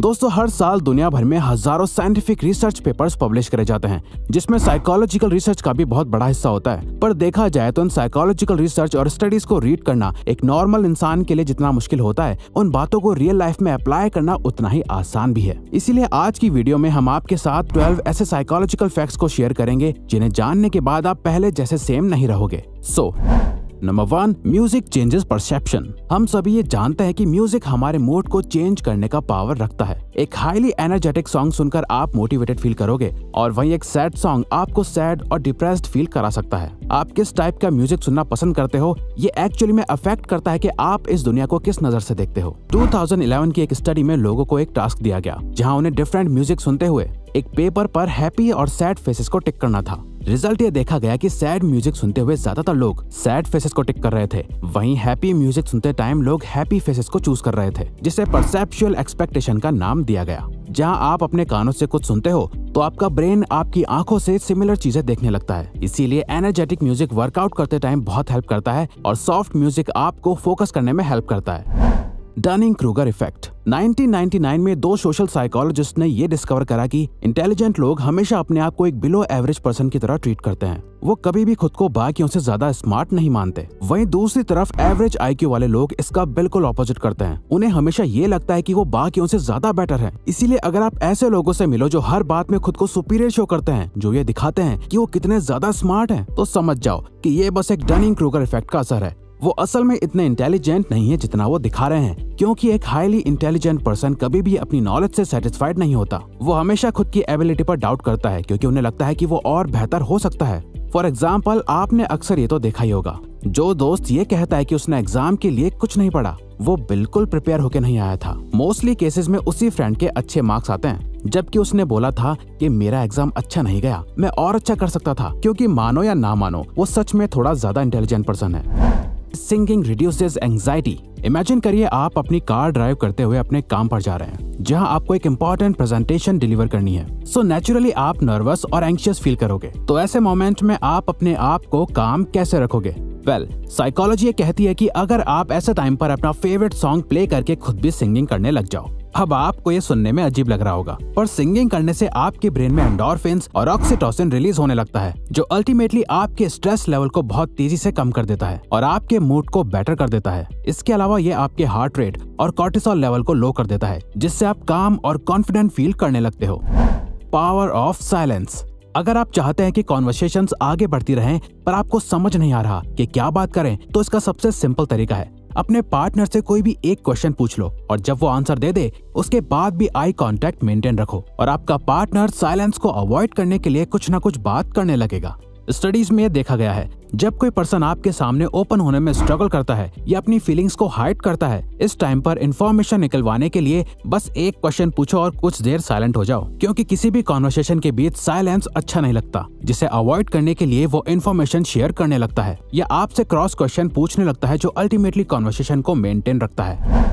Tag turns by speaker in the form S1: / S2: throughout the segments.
S1: दोस्तों हर साल दुनिया भर में हज़ारों साइंटिफिक रिसर्च पेपर्स पब्लिश करे जाते हैं जिसमें साइकोलॉजिकल रिसर्च का भी बहुत बड़ा हिस्सा होता है। पर देखा जाए तो उन साइकोलॉजिकल रिसर्च और स्टडीज़ को रीड करना एक नॉर्मल इंसान के लिए जितना मुश्किल होता है उन बातों को रियल लाइफ में अप्लाई करना उतना ही आसान भी है। इसीलिए आज की वीडियो में हम आपके साथ ट्वेल्व ऐसे साइकोलॉजिकल फैक्ट्स को शेयर करेंगे जिन्हें जानने के बाद आप पहले जैसे सेम नहीं रहोगे। So so, number one music changes perception हम सभी ये जानते हैं कि म्यूज़िक हमारे मूड को चेंज करने का पावर रखता है। एक हाईली एनर्जेटिक सॉन्ग सुनकर आप मोटिवेटेड फील करोगे और वहीं एक सैड सॉन्ग आपको सैड और डिप्रेस्ड फील करा सकता है। आप किस टाइप का म्यूज़िक सुनना पसंद करते हो? ये एक्चुअली में अफेक्ट करता है कि आप इस दुनिया को किस नज़र से देखते हो। 2011 की एक स्टडी में लोगों को एक टास्क दिया गया, जहाँ उन्हें डिफरेंट म्यूज़िक सुनते हुए एक पेपर पर हैप्पी और सैड फेसेस को टिक करना था। रिज़ल्ट ये देखा गया कि सैड म्यूज़िक सुनते हुए ज़्यादातर लोग सैड फेसेस को टिक कर रहे थे। वहीं हैप्पी म्यूज़िक सुनते टाइम लोग हैप्पी फेसेस को चूज़ कर रहे थे, जिसे परसेप्चुअल एक्सपेक्टेशन का नाम दिया गया। जहाँ आप अपने कानों से कुछ सुनते हो तो आपका ब्रेन आपकी आँखों से सिमिलर चीज़ें देखने लगता है। इसीलिए एनर्जेटिक म्यूज़िक वर्कआउट करते टाइम बहुत हेल्प करता है और सॉफ्ट म्यूज़िक आपको फोकस करने में हेल्प करता है। डनिंग क्रूगर इफ़ेक्ट 1999 में दो सोशल साइकोलॉजिस्ट ने ये डिस्कवर करा कि इंटेलिजेंट लोग हमेशा अपने आप को एक बिलो एवरेज पर्सन की तरह ट्रीट करते हैं। वो कभी भी खुद को बाकियों से ज़्यादा स्मार्ट नहीं मानते। वहीं दूसरी तरफ़ एवरेज आईक्यू वाले लोग इसका बिल्कुल ऑपोजिट करते हैं। उन्हें हमेशा ये लगता है कि वो बाकियों से ज़्यादा बेटर है। इसीलिए अगर आप ऐसे लोगों से मिलो जो हर बात में खुद को सुपीरियर शो करते हैं, जो ये दिखाते हैं कि वो कितने ज़्यादा स्मार्ट है तो समझ जाओ कि ये बस एक डनिंग क्रूगर इफ़ेक्ट का असर है। वो असल में इतने इंटेलिजेंट नहीं है जितना वो दिखा रहे हैं, क्योंकि एक हाईली इंटेलिजेंट पर्सन कभी भी अपनी नॉलेज से सेटिस्फाइड नहीं होता। वो हमेशा खुद की एबिलिटी पर डाउट करता है, क्योंकि उन्हें लगता है कि वो और बेहतर हो सकता है। फॉर एग्ज़ाम्पल आपने अक्सर ये तो देखा ही होगा, जो दोस्त ये कहता है कि उसने एग्ज़ाम के लिए कुछ नहीं पढ़ा, वो बिल्कुल प्रिपेयर होके नहीं आया था। मोस्टली केसेस में उसी फ्रेंड के अच्छे मार्क्स आते हैं, जबकि उसने बोला था कि मेरा एग्ज़ाम अच्छा नहीं गया, मैं और अच्छा कर सकता था, क्योंकि मानो या ना मानो, वो सच में थोड़ा ज़्यादा इंटेलिजेंट पर्सन है। सिंगिंग रिड्यूसेस एंजाइटी इमेजिन करिए आप अपनी कार ड्राइव करते हुए अपने काम पर जा रहे हैं, जहाँ आपको एक इम्पोर्टेंट प्रेजेंटेशन डिलीवर करनी है। सो so नेचुरली आप नर्वस और एंक्शियस फील करोगे। तो ऐसे मोमेंट में आप अपने आप को काम कैसे रखोगे? वेल साइकोलॉजी कहती है कि अगर आप ऐसे टाइम पर अपना फेवरेट सॉन्ग प्ले करके खुद भी सिंगिंग करने लग जाओ, अब आपको ये सुनने में अजीब लग रहा होगा। पर सिंगिंग करने से आपके ब्रेन में एंडोरफिन्स और ऑक्सीटोसिन रिलीज़ होने लगता है, जो अल्टीमेटली आपके स्ट्रेस लेवल को बहुत तेज़ी से कम कर देता है और आपके मूड को बेटर कर देता है। इसके अलावा ये आपके हार्ट रेट और कॉर्टिसोल लेवल को लो कर देता है, जिससे आप काम और कॉन्फिडेंट फील करने लगते हो। पावर ऑफ़ साइलेंस अगर आप चाहते हैं कि कॉन्वर्सेशन आगे बढ़ती रहे, पर आपको समझ नहीं आ रहा कि क्या बात करें तो इसका सबसे सिंपल तरीका है। अपने पार्टनर से कोई भी एक क्वेश्चन पूछ लो, और जब वो आंसर दे दे, उसके बाद भी आई कांटेक्ट मेंटेन रखो, और आपका पार्टनर साइलेंस को अवॉइड करने के लिए कुछ ना कुछ बात करने लगेगा। स्टडीज़ में देखा गया है, जब कोई पर्सन आपके सामने ओपन होने में स्ट्रगल करता है या अपनी फीलिंग्स को हाइड करता है, इस टाइम पर इंफॉर्मेशन निकलवाने के लिए बस एक क्वेश्चन पूछो और कुछ देर साइलेंट हो जाओ, क्योंकि किसी भी कॉन्वर्सेशन के बीच साइलेंस अच्छा नहीं लगता, जिसे अवॉइड करने के लिए वो इन्फॉर्मेशन शेयर करने लगता है, या आपसे क्रॉस क्वेश्चन पूछने लगता है जो अल्टीमेटली कॉन्वर्सेशन को मेंटेन रखता है।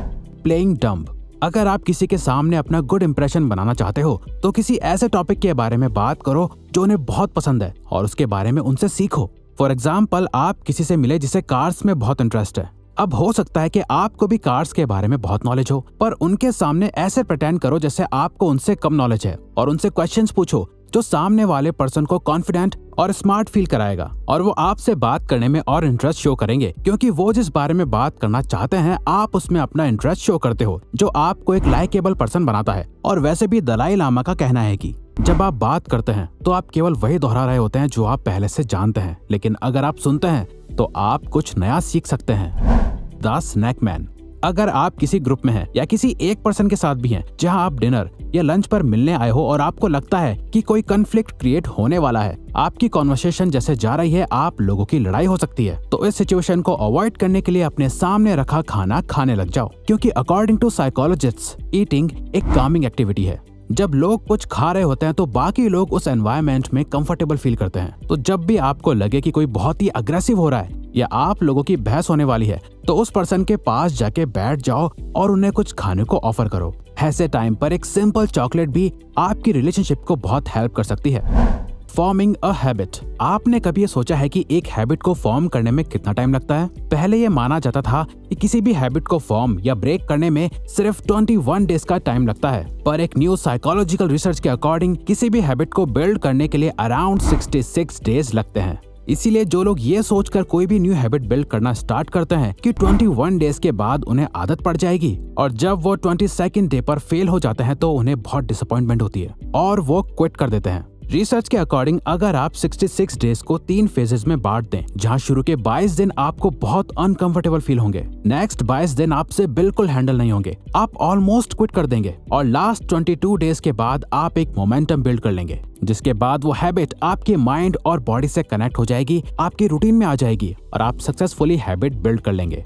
S1: प्लेइंग डम्ब अगर आप किसी के सामने अपना गुड इम्प्रेशन बनाना चाहते हो तो किसी ऐसे टॉपिक के बारे में बात करो जो उन्हें बहुत पसंद है और उसके बारे में उनसे सीखो। फॉर एग्ज़ाम्पल आप किसी से मिले जिसे कार्स में बहुत इंटरेस्ट है। अब हो सकता है कि आपको भी कार्स के बारे में बहुत नॉलेज हो, पर उनके सामने ऐसे प्रटेंड करो जैसे आपको उनसे कम नॉलेज है और उनसे क्वेश्चंस पूछो जो सामने वाले पर्सन को कॉन्फिडेंट और स्मार्ट फील कराएगा। और वो आपसे बात करने में और इंटरेस्ट शो करेंगे। क्योंकि वो जिस बारे में बात करना चाहते हैं, आप उसमें अपना इंटरेस्ट शो करते हो, जो आपको एक लाइकेबल पर्सन बनाता है। और वैसे भी दलाई लामा का कहना है की, जब आप बात करते हैं तो आप केवल वही दोहरा रहे होते हैं जो आप पहले से जानते हैं। लेकिन अगर आप सुनते हैं तो आप कुछ नया सीख सकते हैं। द स्नैक मैन अगर आप किसी ग्रुप में हैं या किसी एक पर्सन के साथ भी हैं, जहाँ आप डिनर या लंच पर मिलने आए हो और आपको लगता है कि कोई कंफ्लिक्ट क्रिएट होने वाला है, आपकी कॉन्वर्सेशन जैसे जा रही है, आप लोगों की लड़ाई हो सकती है। तो इस सिचुएशन को अवॉइड करने के लिए अपने सामने रखा खाना खाने लग जाओ, क्योंकि अकॉर्डिंग टू साइकोलॉजिस्ट ईटिंग एक कामिंग एक्टिविटी है। जब लोग कुछ खा रहे होते हैं तो बाकी लोग उस एनवायरमेंट में कंफर्टेबल फील करते हैं। तो जब भी आपको लगे कि कोई बहुत ही अग्रेसिव हो रहा है, या आप लोगों की बहस होने वाली है तो उस पर्सन के पास जाके बैठ जाओ और उन्हें कुछ खाने को ऑफ़र करो। ऐसे टाइम पर एक सिंपल चॉकलेट भी आपकी रिलेशनशिप को बहुत हेल्प कर सकती है। फॉर्मिंग अ हैबिट आपने कभी ये सोचा है कि एक हैबिट को फॉर्म करने में कितना टाइम लगता है? पहले ये माना जाता था कि किसी भी हैबिट को फॉर्म या ब्रेक करने में सिर्फ़ 21 डेज़ का टाइम लगता है। पर एक न्यू साइकोलॉजिकल रिसर्च के अकॉर्डिंग किसी भी हैबिट को बिल्ड करने के लिए अराउंड 66 डेज़ लगते हैं। इसीलिए जो लोग ये सोचकर कोई भी न्यू हैबिट बिल्ड करना स्टार्ट करते हैं कि 21 डेज़ के बाद उन्हें आदत पड़ जाएगी और जब वो ट्वेंटी सेकेंड डे पर फेल हो जाते हैं तो उन्हें बहुत डिसअपॉइंटमेंट होती है और वो क्विट कर देते हैं। रिसर्च के अकॉर्डिंग अगर आप 66 डेज़ को तीन फेजेस में बांट दें, जहाँ शुरू के 22 दिन आपको बहुत अनकंफर्टेबल फील होंगे नेक्स्ट 22 दिन आपसे बिल्कुल हैंडल नहीं होंगे, आप ऑलमोस्ट क्विट कर देंगे, और लास्ट 22 डेज़ के बाद आप एक मोमेंटम बिल्ड कर लेंगे, जिसके बाद वो हैबिट आपके माइंड और बॉडी से कनेक्ट हो जाएगी, आपकी रूटीन में आ जाएगी, और आप सक्सेसफुली हैबिट बिल्ड कर लेंगे।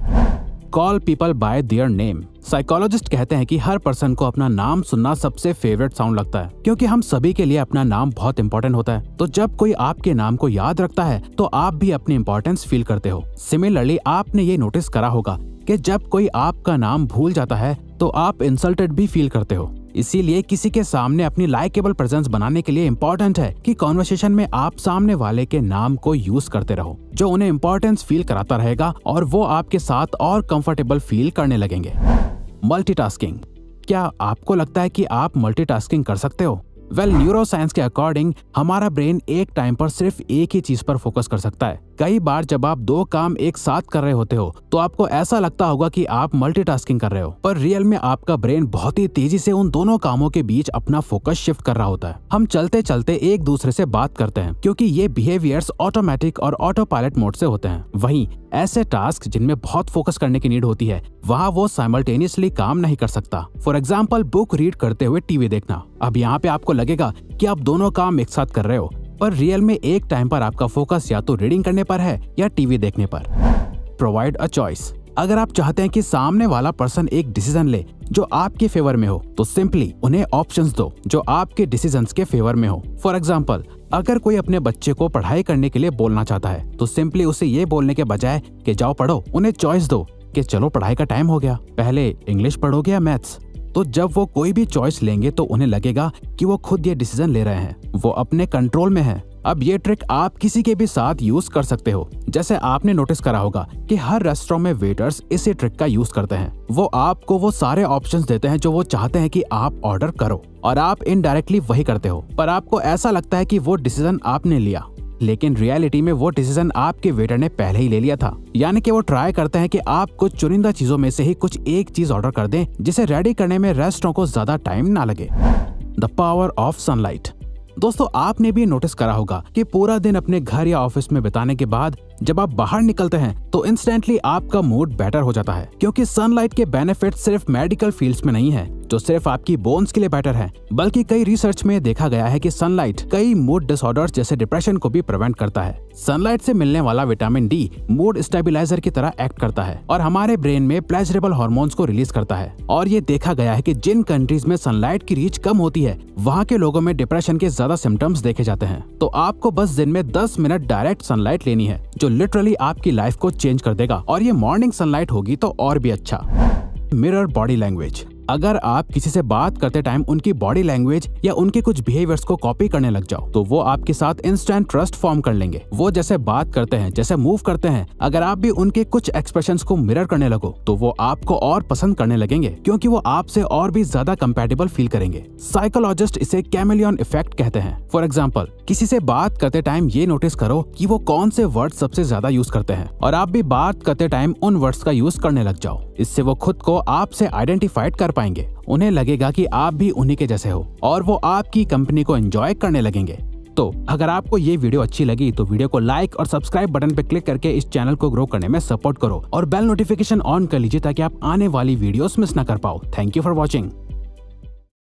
S1: Call people by their name psychologist कहते हैं कि हर पर्सन को अपना नाम सुनना सबसे फेवरेट साउंड लगता है, क्योंकि हम सभी के लिए अपना नाम बहुत इंपॉर्टेंट होता है। तो जब कोई आपके नाम को याद रखता है तो आप भी अपनी इम्पोर्टेंस फील करते हो। सिमिलरली आपने ये नोटिस करा होगा कि जब कोई आपका नाम भूल जाता है तो आप इंसल्टेड भी फील करते हो। इसीलिए किसी के सामने अपनी लाइकेबल प्रेजेंस बनाने के लिए इम्पोर्टेंट है कि कॉन्वर्सेशन में आप सामने वाले के नाम को यूज़ करते रहो, जो उन्हें इम्पोर्टेंस फील कराता रहेगा और वो आपके साथ और कंफर्टेबल फील करने लगेंगे। मल्टीटास्किंग क्या आपको लगता है कि आप मल्टीटास्किंग कर सकते हो? वेल न्यूरोसाइंस के अकॉर्डिंग हमारा ब्रेन एक टाइम पर सिर्फ़ एक ही चीज़ पर फोकस कर सकता है। कई बार जब आप दो काम एक साथ कर रहे होते हो तो आपको ऐसा लगता होगा कि आप मल्टीटास्किंग कर रहे हो। पर रियल में आपका ब्रेन बहुत ही तेज़ी से उन दोनों कामों के बीच अपना फोकस शिफ्ट कर रहा होता है। हम चलते चलते एक दूसरे से बात करते हैं, क्योंकि ये बिहेवियर्स ऑटोमेटिक और ऑटो पायलट मोड से होते हैं। वहीं ऐसे टास्क जिनमें बहुत फोकस करने की नीड होती है, वहाँ वो साइमल्टेनियसली काम नहीं कर सकता। फॉर एग्ज़ाम्पल बुक रीड करते हुए टीवी देखना। अब यहाँ पे आपको लगेगा कि आप दोनों काम एक साथ कर रहे हो, पर रियल में एक टाइम पर आपका फोकस या तो रीडिंग करने पर है या टीवी देखने पर। प्रोवाइड अ चॉइस अगर आप चाहते हैं कि सामने वाला पर्सन एक डिसीज़न ले जो आपके फेवर में हो तो सिंपली उन्हें ऑप्शंस दो जो आपके डिसीज़न के फेवर में हो। फॉर एग्ज़ाम्पल अगर कोई अपने बच्चे को पढ़ाई करने के लिए बोलना चाहता है तो सिंपली उसे ये बोलने के बजाय कि जाओ पढ़ो, उन्हें चॉइस दो कि चलो पढ़ाई का टाइम हो गया। पहले इंग्लिश पढ़ोगे या मैथ्स तो जब वो कोई भी चॉइस लेंगे तो उन्हें लगेगा कि वो खुद ये डिसीज़न ले रहे हैं। वो अपने कंट्रोल में है। अब ये ट्रिक आप किसी के भी साथ यूज़ कर सकते हो। जैसे आपने नोटिस करा होगा कि हर रेस्टोरेंट में वेटर्स इसी ट्रिक का यूज़ करते हैं। वो आपको वो सारे ऑप्शंस देते हैं जो वो चाहते हैं कि आप ऑर्डर करो। और आप इनडायरेक्टली वही करते हो। पर आपको ऐसा लगता है कि वो डिसीज़न आपने लिया। लेकिन रियलिटी में वो डिसीज़न आपके वेटर ने पहले ही ले लिया था। यानी कि वो ट्राई करते हैं कि आप कुछ चुनिंदा चीज़ों में से ही कुछ एक चीज़ ऑर्डर कर दें, जिसे रेडी करने में रेस्टोरेंट को ज़्यादा टाइम ना लगे। द पावर ऑफ़ सनलाइट दोस्तों, आपने भी नोटिस करा होगा कि पूरा दिन अपने घर या ऑफ़िस में बिताने के बाद जब आप बाहर निकलते हैं तो इंस्टेंटली आपका मूड बेटर हो जाता है, क्योंकि सनलाइट के बेनिफिट सिर्फ़ मेडिकल फील्ड्स में नहीं है, जो सिर्फ़ आपकी बोन्स के लिए बेटर है। बल्कि कई रिसर्च में देखा गया है कि सनलाइट कई मूड डिसऑर्डर्स जैसे डिप्रेशन को भी प्रिवेंट करता है। सनलाइट से मिलने वाला विटामिन डी मूड स्टेबिलाईजर की तरह एक्ट करता है, और हमारे ब्रेन में प्लेजरेबल हॉर्मोन्स को रिलीज़ करता है। और ये देखा गया है कि जिन कंट्रीज़ में सनलाइट की रीच कम होती है, वहाँ के लोगों में डिप्रेशन के ज़्यादा सिम्टम्स देखे जाते हैं। तो आपको बस दिन में दस मिनट डायरेक्ट सनलाइट लेनी है, जो लिटरली आपकी लाइफ को चेंज कर देगा और ये मॉर्निंग सनलाइट होगी तो और भी अच्छा। मिरर बॉडी लैंग्वेज अगर आप किसी से बात करते टाइम उनकी बॉडी लैंग्वेज या उनके कुछ बिहेवियर्स को कॉपी करने लग जाओ तो वो आपके साथ इंस्टेंट ट्रस्ट फॉर्म कर लेंगे। वो जैसे बात करते हैं, जैसे मूव करते हैं, अगर आप भी उनके कुछ एक्सप्रेशन को मिरर करने लगो तो वो आपको और पसंद करने लगेंगे, क्योंकि वो आपसे और भी ज़्यादा कंपेटेबल फील करेंगे। साइकोलॉजिस्ट इसे कैमिलियन इफ़ेक्ट कहते हैं। फॉर एग्ज़ाम्पल किसी से बात करते टाइम ये नोटिस करो कि वो कौन से वर्ड सबसे ज़्यादा यूज़ करते हैं, और आप भी बात करते टाइम उन वर्ड्स का यूज़ करने लग जाओ। इससे वो खुद को आपसे आइडेंटिफाइड कर पाएँगे। उन्हें लगेगा कि आप भी उन्हीं के जैसे हो और वो आपकी कंपनी को एंजॉय करने लगेंगे। तो अगर आपको ये वीडियो अच्छी लगी तो वीडियो को लाइक और सब्सक्राइब बटन पर क्लिक करके इस चैनल को ग्रो करने में सपोर्ट करो और बेल नोटिफिकेशन ऑन कर लीजिए ताकि आप आने वाली वीडियोस मिस न कर पाओ। Thank you for watching